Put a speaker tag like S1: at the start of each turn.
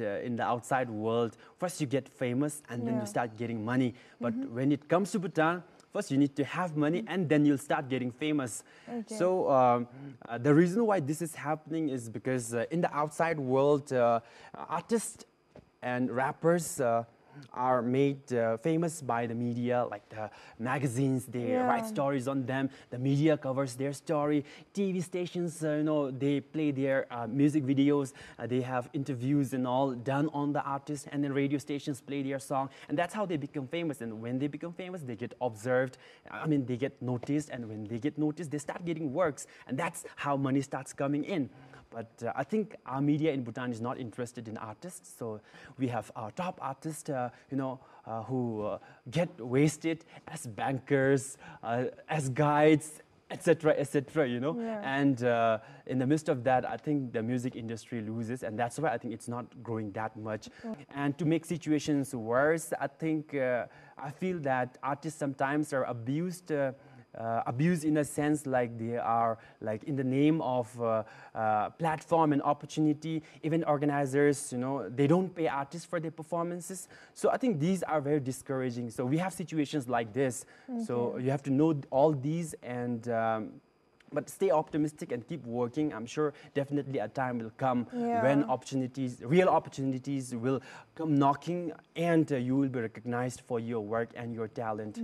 S1: uh, in the outside world, first you get famous and then you start getting money. But when it comes to Bhutan, first you need to have money and then you'll start getting famous.
S2: Okay.
S1: So um, uh, the reason why this is happening is because uh, in the outside world, uh, artists and rappers uh, are made uh, famous by the media, like the magazines. They
S2: Yeah.
S1: write stories on them. The media covers their story. TV stations, uh, you know, they play their uh, music videos. Uh, they have interviews and all done on the artist, and then radio stations play their song, and that's how they become famous. And when they become famous, they get observed. I mean, they get noticed, and when they get noticed, they start getting works, and that's how money starts coming in. But uh, I think our media in Bhutan is not interested in artists. So we have our top artists, uh, you know, uh, who uh, get wasted as bankers, uh, as guides, etc., etc. You know,
S2: Yeah.
S1: and uh, in the midst of that, I think the music industry loses, and that's why I think it's not growing that much. And to make situations worse, I think uh, I feel that artists sometimes are abused. Uh, uh, abused in a sense like they are like in the name of uh, uh, platform and opportunity. Even organizers you know they don't pay artists for their performances. So i think these are very discouraging. So we have situations like this. So you. have to know all these and um, but stay optimistic and keep working. I'm sure definitely a time will come
S2: Yeah.
S1: when opportunities real opportunities will come knocking and uh, you will be recognized for your work and your talent